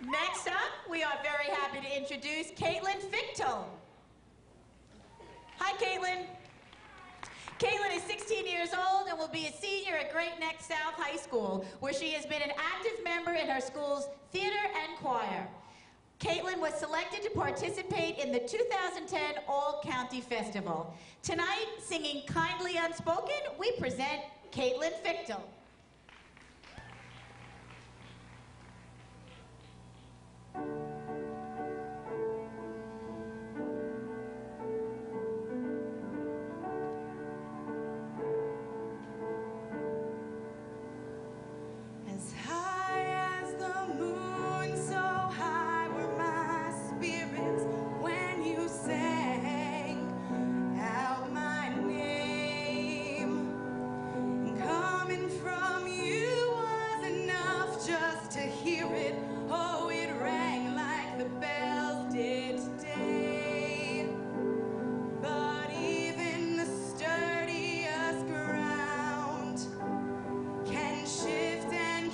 Next up, we are very happy to introduce Caitlin Fichtel. Hi, Caitlin. Caitlin is 16 years old and will be a senior at Great Neck South High School, where she has been an active member in her school's theater and choir. Caitlin was selected to participate in the 2010 All County Festival. Tonight, singing Kindly Unspoken, we present Caitlin Fichtel.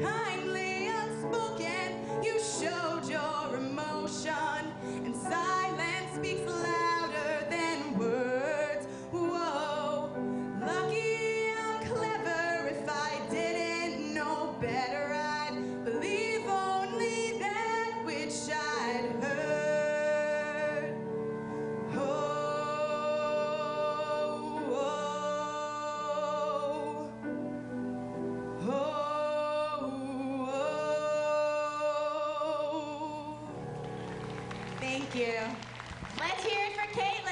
kind Thank you. Let's hear it for Caitlin.